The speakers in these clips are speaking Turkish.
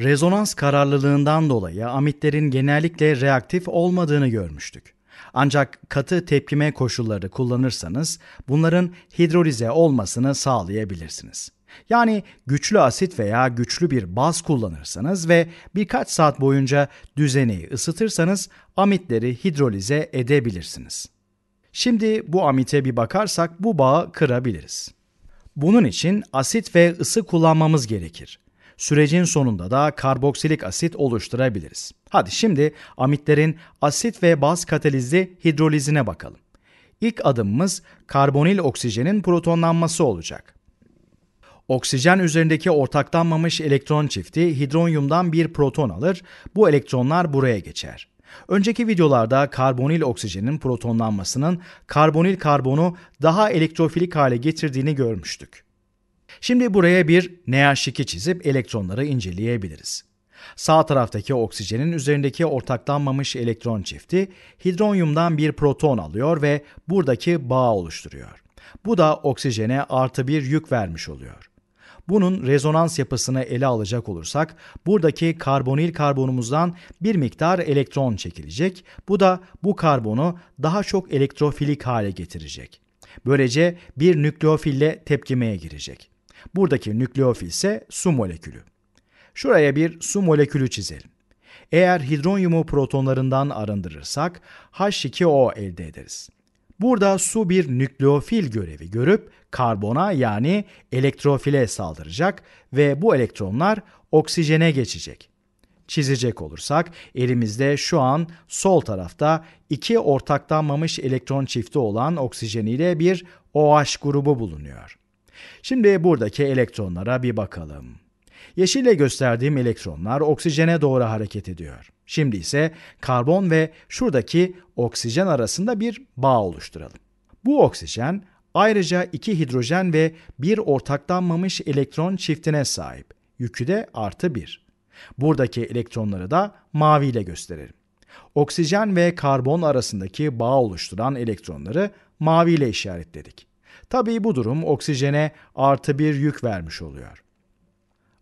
Rezonans kararlılığından dolayı amitlerin genellikle reaktif olmadığını görmüştük. Ancak katı tepkime koşulları kullanırsanız bunların hidrolize olmasını sağlayabilirsiniz. Yani güçlü asit veya güçlü bir baz kullanırsanız ve birkaç saat boyunca düzeneyi ısıtırsanız amitleri hidrolize edebilirsiniz. Şimdi bu amite bir bakarsak bu bağı kırabiliriz. Bunun için asit ve ısı kullanmamız gerekir. Sürecin sonunda da karboksilik asit oluşturabiliriz. Hadi şimdi amitlerin asit ve baz katalizli hidrolizine bakalım. İlk adımımız karbonil oksijenin protonlanması olacak. Oksijen üzerindeki ortaklanmamış elektron çifti hidronyumdan bir proton alır, bu elektronlar buraya geçer. Önceki videolarda karbonil oksijenin protonlanmasının karbonil karbonu daha elektrofilik hale getirdiğini görmüştük. Şimdi buraya bir NH2 çizip elektronları inceleyebiliriz. Sağ taraftaki oksijenin üzerindeki ortaklanmamış elektron çifti hidronyumdan bir proton alıyor ve buradaki bağ oluşturuyor. Bu da oksijene artı bir yük vermiş oluyor. Bunun rezonans yapısını ele alacak olursak, buradaki karbonil karbonumuzdan bir miktar elektron çekilecek. Bu da bu karbonu daha çok elektrofilik hale getirecek. Böylece bir nükleofille tepkimeye girecek. Buradaki nükleofil ise su molekülü. Şuraya bir su molekülü çizelim. Eğer hidronyumu protonlarından arındırırsak H2O elde ederiz. Burada su bir nükleofil görevi görüp karbona yani elektrofile saldıracak ve bu elektronlar oksijene geçecek. Çizecek olursak elimizde şu an sol tarafta iki ortaklanmamış elektron çifti olan oksijeniyle bir OH grubu bulunuyor. Şimdi buradaki elektronlara bir bakalım. Yeşille gösterdiğim elektronlar oksijene doğru hareket ediyor. Şimdi ise karbon ve şuradaki oksijen arasında bir bağ oluşturalım. Bu oksijen ayrıca iki hidrojen ve bir ortaklanmamış elektron çiftine sahip. Yükü de artı bir. Buradaki elektronları da maviyle gösterelim. Oksijen ve karbon arasındaki bağ oluşturan elektronları maviyle işaretledik. Tabii bu durum oksijene artı bir yük vermiş oluyor.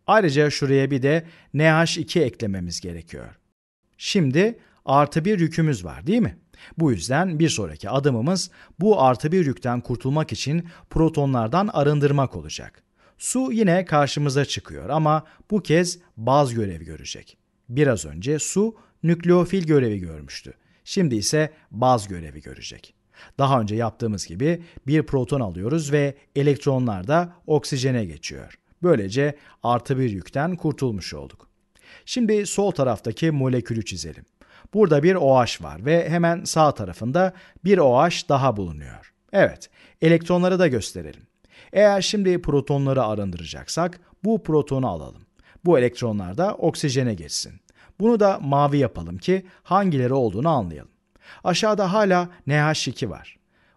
Ayrıca şuraya bir de NH2 eklememiz gerekiyor. Şimdi artı bir yükümüz var değil mi? Bu yüzden bir sonraki adımımız bu artı bir yükten kurtulmak için protonlardan arındırmak olacak. Su yine karşımıza çıkıyor ama bu kez baz görevi görecek. Biraz önce su nükleofil görevi görmüştü. Şimdi ise baz görevi görecek. Daha önce yaptığımız gibi bir proton alıyoruz ve elektronlar da oksijene geçiyor. Böylece artı bir yükten kurtulmuş olduk. Şimdi sol taraftaki molekülü çizelim. Burada bir OH var ve hemen sağ tarafında bir OH daha bulunuyor. Evet, elektronları da gösterelim. Eğer şimdi protonları arındıracaksak bu protonu alalım. Bu elektronlar da oksijene geçsin. Bunu da mavi yapalım ki hangileri olduğunu anlayalım. Aşağıda hala NH2 var.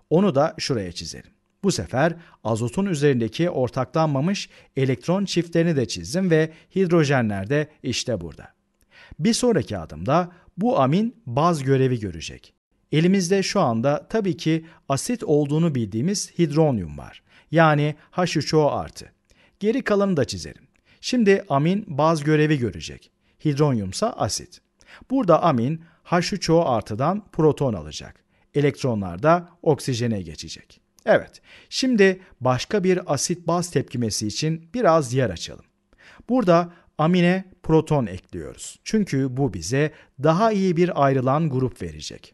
Onu da şuraya çizelim. Bu sefer azotun üzerindeki ortaklanmamış elektron çiftlerini de çizdim ve hidrojenler de işte burada. Bir sonraki adımda bu amin baz görevi görecek. Elimizde şu anda tabii ki asit olduğunu bildiğimiz hidronyum var. Yani H3O artı. Geri kalanı da çizelim. Şimdi amin baz görevi görecek. Hidronyumsa asit. Burada amin H3O artıdan proton alacak. Elektronlar da oksijene geçecek. Evet, şimdi başka bir asit baz tepkimesi için biraz yer açalım. Burada amine proton ekliyoruz. Çünkü bu bize daha iyi bir ayrılan grup verecek.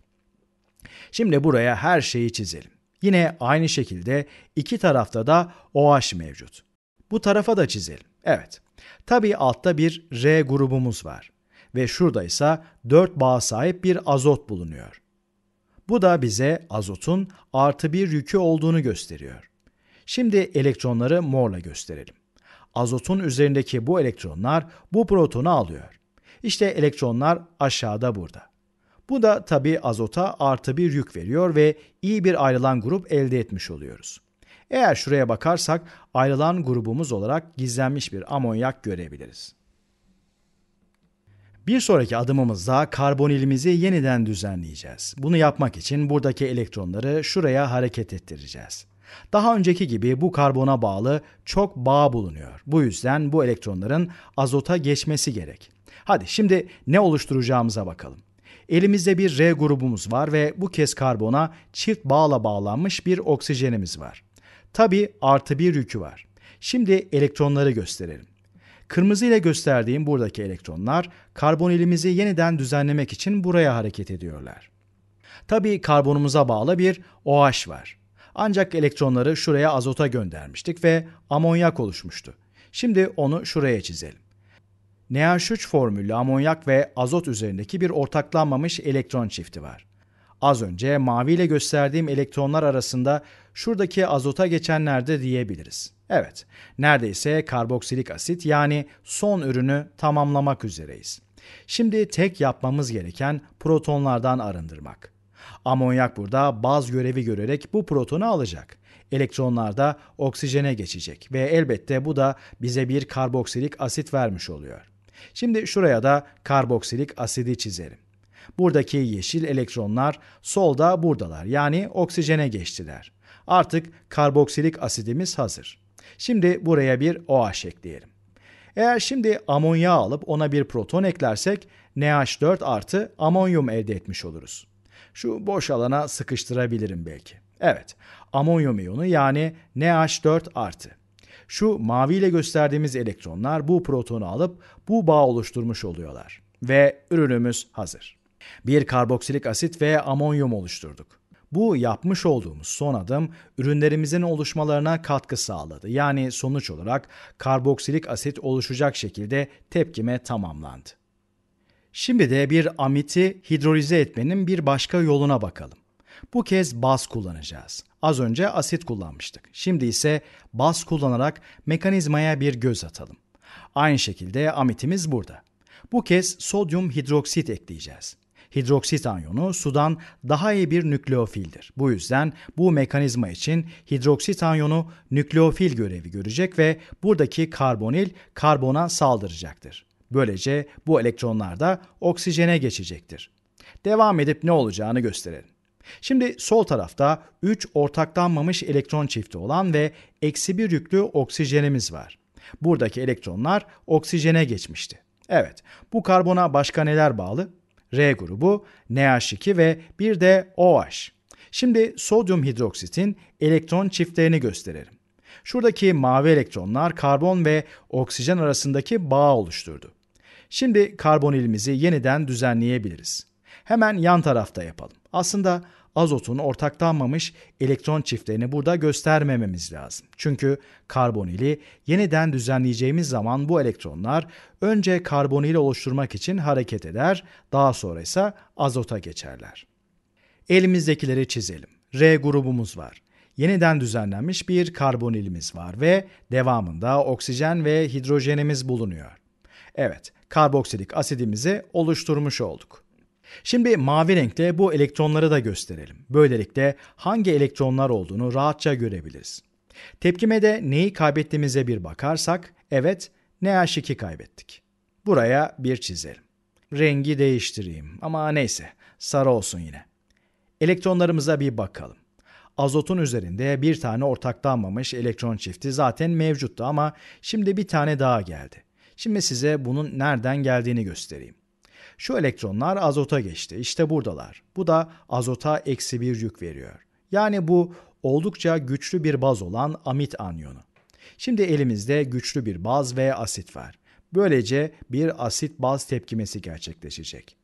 Şimdi buraya her şeyi çizelim. Yine aynı şekilde iki tarafta da OH mevcut. Bu tarafa da çizelim. Evet. Tabii altta bir R grubumuz var ve şurada ise 4 bağ sahip bir azot bulunuyor. Bu da bize azotun artı bir yükü olduğunu gösteriyor. Şimdi elektronları morla gösterelim. Azotun üzerindeki bu elektronlar bu protonu alıyor. İşte elektronlar aşağıda burada. Bu da tabi azota artı bir yük veriyor ve iyi bir ayrılan grup elde etmiş oluyoruz. Eğer şuraya bakarsak ayrılan grubumuz olarak gizlenmiş bir amonyak görebiliriz. Bir sonraki adımımızda karbonilimizi yeniden düzenleyeceğiz. Bunu yapmak için buradaki elektronları şuraya hareket ettireceğiz. Daha önceki gibi bu karbona bağlı çok bağ bulunuyor. Bu yüzden bu elektronların azota geçmesi gerek. Hadi şimdi ne oluşturacağımıza bakalım. Elimizde bir R grubumuz var ve bu kez karbona çift bağla bağlanmış bir oksijenimiz var. Tabi artı bir yükü var. Şimdi elektronları gösterelim. Kırmızı ile gösterdiğim buradaki elektronlar karbonilimizi yeniden düzenlemek için buraya hareket ediyorlar. Tabi karbonumuza bağlı bir OH var. Ancak elektronları şuraya azota göndermiştik ve amonyak oluşmuştu. Şimdi onu şuraya çizelim. NH3 formüllü amonyak ve azot üzerindeki bir ortaklanmamış elektron çifti var. Az önce mavi ile gösterdiğim elektronlar arasında şuradaki azota geçenler de diyebiliriz. Evet, neredeyse karboksilik asit yani son ürünü tamamlamak üzereyiz. Şimdi tek yapmamız gereken protonlardan arındırmak. Amonyak burada baz görevi görerek bu protonu alacak. Elektronlar da oksijene geçecek ve elbette bu da bize bir karboksilik asit vermiş oluyor. Şimdi şuraya da karboksilik asidi çizelim. Buradaki yeşil elektronlar solda buradalar yani oksijene geçtiler. Artık karboksilik asidimiz hazır. Şimdi buraya bir OH ekleyelim. Eğer şimdi amonyağı alıp ona bir proton eklersek NH4 artı amonyum elde etmiş oluruz. Şu boş alana sıkıştırabilirim belki. Evet, amonyum iyonu yani NH4 artı. Şu mavi ile gösterdiğimiz elektronlar bu protonu alıp bu bağ oluşturmuş oluyorlar. Ve ürünümüz hazır. Bir karboksilik asit ve amonyum oluşturduk. Bu yapmış olduğumuz son adım ürünlerimizin oluşmalarına katkı sağladı. Yani sonuç olarak karboksilik asit oluşacak şekilde tepkime tamamlandı. Şimdi de bir amiti hidrolize etmenin bir başka yoluna bakalım. Bu kez baz kullanacağız. Az önce asit kullanmıştık. Şimdi ise baz kullanarak mekanizmaya bir göz atalım. Aynı şekilde amitimiz burada. Bu kez sodyum hidroksit ekleyeceğiz. Hidroksit anyonu sudan daha iyi bir nükleofildir. Bu yüzden bu mekanizma için hidroksit anyonu nükleofil görevi görecek ve buradaki karbonil karbona saldıracaktır. Böylece bu elektronlar da oksijene geçecektir. Devam edip ne olacağını gösterelim. Şimdi sol tarafta 3 ortaklanmamış elektron çifti olan ve eksi bir yüklü oksijenimiz var. Buradaki elektronlar oksijene geçmişti. Evet, bu karbona başka neler bağlı? R grubu, NH2 ve bir de OH. Şimdi sodyum hidroksitin elektron çiftlerini gösterelim. Şuradaki mavi elektronlar karbon ve oksijen arasındaki bağ oluşturdu. Şimdi karbonilimizi yeniden düzenleyebiliriz. Hemen yan tarafta yapalım. Aslında azotun ortaklanmamış elektron çiftlerini burada göstermememiz lazım. Çünkü karbonili yeniden düzenleyeceğimiz zaman bu elektronlar önce karbonili oluşturmak için hareket eder, daha sonra ise azota geçerler. Elimizdekileri çizelim. R grubumuz var. Yeniden düzenlenmiş bir karbonilimiz var ve devamında oksijen ve hidrojenimiz bulunuyor. Evet, karboksilik asidimizi oluşturmuş olduk. Şimdi mavi renkte bu elektronları da gösterelim. Böylelikle hangi elektronlar olduğunu rahatça görebiliriz. Tepkimede neyi kaybettiğimize bir bakarsak, evet NH2 kaybettik. Buraya bir çizelim. Rengi değiştireyim ama neyse sarı olsun yine. Elektronlarımıza bir bakalım. Azotun üzerinde bir tane ortaklanmamış elektron çifti zaten mevcuttu ama şimdi bir tane daha geldi. Şimdi size bunun nereden geldiğini göstereyim. Şu elektronlar azota geçti. İşte buradalar. Bu da azota eksi bir yük veriyor. Yani bu oldukça güçlü bir baz olan amit anyonu. Şimdi elimizde güçlü bir baz ve asit var. Böylece bir asit baz tepkimesi gerçekleşecek.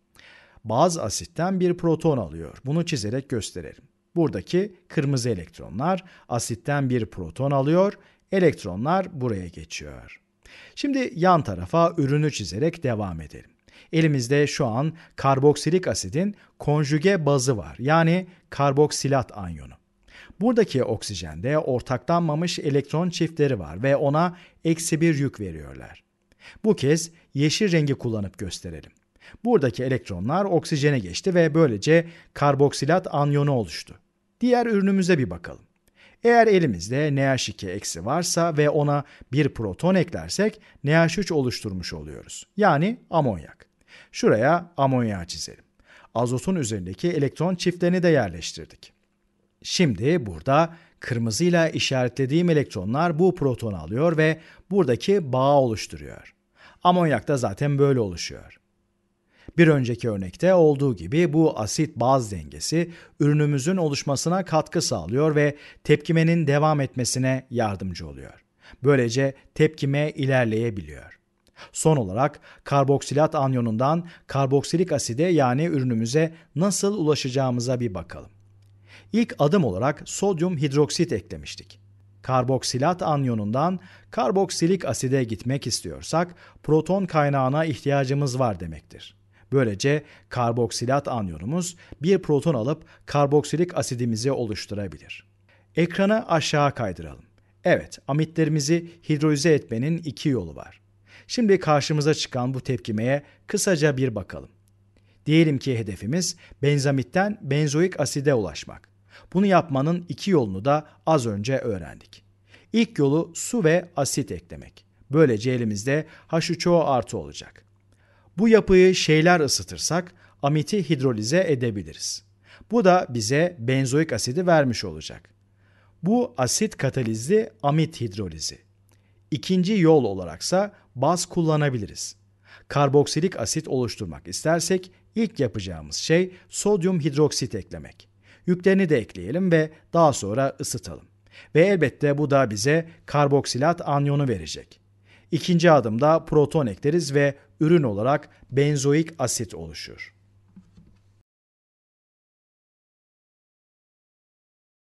Baz asitten bir proton alıyor. Bunu çizerek gösterelim. Buradaki kırmızı elektronlar asitten bir proton alıyor, elektronlar buraya geçiyor. Şimdi yan tarafa ürünü çizerek devam edelim. Elimizde şu an karboksilik asidin konjüge bazı var. Yani karboksilat anyonu. Buradaki oksijende ortaklanmamış elektron çiftleri var ve ona eksi bir yük veriyorlar. Bu kez yeşil rengi kullanıp gösterelim. Buradaki elektronlar oksijene geçti ve böylece karboksilat anyonu oluştu. Diğer ürünümüze bir bakalım. Eğer elimizde NH2 eksi varsa ve ona bir proton eklersek NH3 oluşturmuş oluyoruz. Yani amonyak. Şuraya amonyağı çizelim. Azotun üzerindeki elektron çiftlerini de yerleştirdik. Şimdi burada Kırmızıyla işaretlediğim elektronlar bu protonu alıyor ve buradaki bağı oluşturuyor. Amonyak da zaten böyle oluşuyor. Bir önceki örnekte olduğu gibi bu asit-baz dengesi ürünümüzün oluşmasına katkı sağlıyor ve tepkimenin devam etmesine yardımcı oluyor. Böylece tepkime ilerleyebiliyor. Son olarak karboksilat anyonundan karboksilik aside yani ürünümüze nasıl ulaşacağımıza bir bakalım. İlk adım olarak sodyum hidroksit eklemiştik. Karboksilat anyonundan karboksilik aside gitmek istiyorsak proton kaynağına ihtiyacımız var demektir. Böylece karboksilat anyonumuz bir proton alıp karboksilik asidimizi oluşturabilir. Ekranı aşağı kaydıralım. Evet, amitlerimizi hidrolize etmenin iki yolu var. Şimdi karşımıza çıkan bu tepkimeye kısaca bir bakalım. Diyelim ki hedefimiz benzamitten benzoik aside ulaşmak. Bunu yapmanın iki yolunu da az önce öğrendik. İlk yolu su ve asit eklemek. Böylece elimizde H3O artı olacak. Bu yapıyı şeyler ısıtırsak amiti hidrolize edebiliriz. Bu da bize benzoik asidi vermiş olacak. Bu asit katalizli amit hidrolizi. İkinci yol olaraksa baz kullanabiliriz. Karboksilik asit oluşturmak istersek ilk yapacağımız şey sodyum hidroksit eklemek. Yüklerini de ekleyelim ve daha sonra ısıtalım. Ve elbette bu da bize karboksilat anyonu verecek. İkinci adımda proton ekleriz ve ürün olarak benzoik asit oluşur.